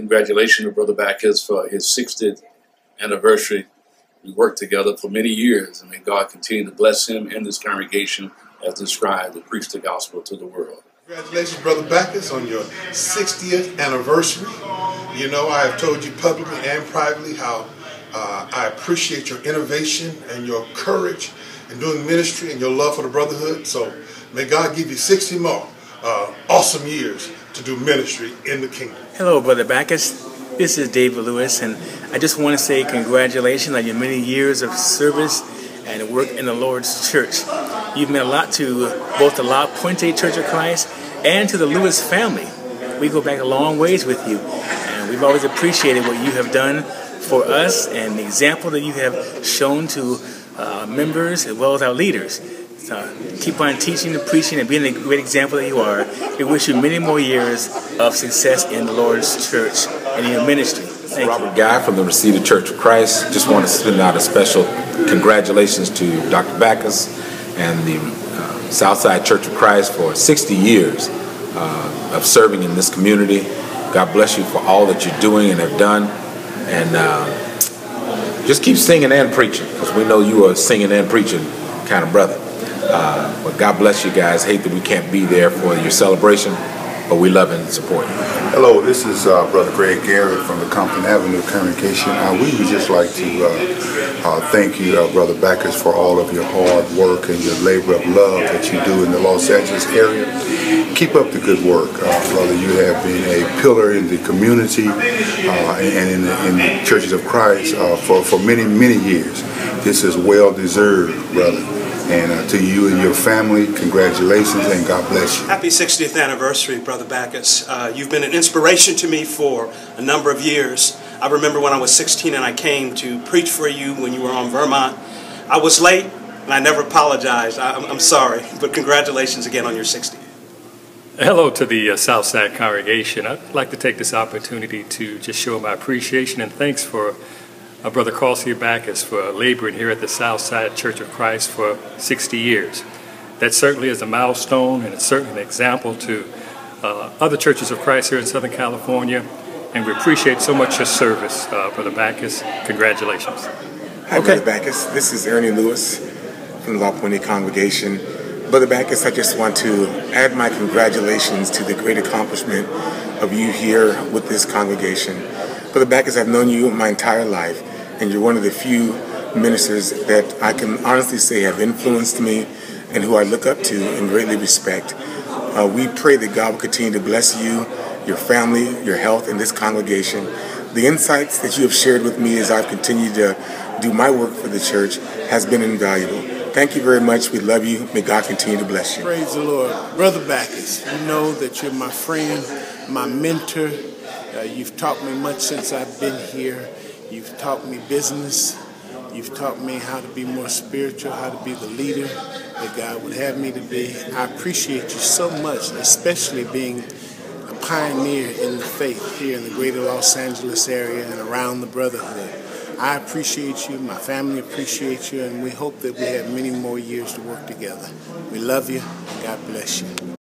Congratulations to Brother Baccus for his 60th anniversary. We worked together for many years, and may God continue to bless him and this congregation as described to preach the gospel to the world. Congratulations, Brother Baccus, on your 60th anniversary. You know, I have told you publicly and privately how uh, I appreciate your innovation and your courage in doing ministry and your love for the brotherhood. So may God give you 60 more awesome years to do ministry in the kingdom. Hello, Brother Baccus. This is David Lewis, and I just want to say congratulations on your many years of service and work in the Lord's church. You've meant a lot to both the La Puente Church of Christ and to the Lewis family. We go back a long ways with you, and we've always appreciated what you have done for us and the example that you have shown to uh, members as well as our leaders. So keep on teaching and preaching and being the great example that you are. We wish you many more years of success in the Lord's church and in your ministry. Thank Robert you. Guy from the Receiver Church of Christ. Just want to send out a special congratulations to Dr. Baccus and the uh, Southside Church of Christ for 60 years uh, of serving in this community. God bless you for all that you're doing and have done. And uh, just keep singing and preaching because we know you are singing and preaching kind of brother. Uh, but God bless you guys. Hate that we can't be there for your celebration, but we love and support you. Hello, this is uh, Brother Greg Garrett from the Compton Avenue Congregation. Uh, we would just like to uh, uh, thank you, uh, Brother Baccus, for all of your hard work and your labor of love that you do in the Los Angeles area. Keep up the good work, brother. You have been a pillar in the community and in the, in the churches of Christ for, for many, many years. This is well deserved, brother. And uh, to you and your family, congratulations and God bless you. Happy 60th anniversary, Brother Baccus. Uh, you've been an inspiration to me for a number of years. I remember when I was 16 and I came to preach for you when you were on Vermont. I was late and I never apologized. I, am sorry, but congratulations again on your 60th. Hello to the uh, Southside congregation. I'd like to take this opportunity to just show my appreciation and thanks for uh, Brother Carl C. Baccus for laboring here at the Southside Church of Christ for 60 years. That certainly is a milestone and it's certainly an example to uh, other churches of Christ here in Southern California. And we appreciate so much your service, uh, Brother Baccus. Congratulations. Hi, okay. Brother Baccus. This is Ernie Lewis from the La Puente congregation. Brother Baccus, I just want to add my congratulations to the great accomplishment of you here with this congregation. Brother Baccus, I've known you my entire life and you're one of the few ministers that I can honestly say have influenced me and who I look up to and greatly respect. Uh, we pray that God will continue to bless you, your family, your health, and this congregation. The insights that you have shared with me as I've continued to do my work for the church has been invaluable. Thank you very much. We love you. May God continue to bless you. Praise the Lord. Brother Baccus, you know that you're my friend, my mentor. Uh, you've taught me much since I've been here. You've taught me business. You've taught me how to be more spiritual, how to be the leader that God would have me to be. I appreciate you so much, especially being a pioneer in the faith here in the greater Los Angeles area and around the Brotherhood. I appreciate you, my family appreciates you, and we hope that we have many more years to work together. We love you, and God bless you.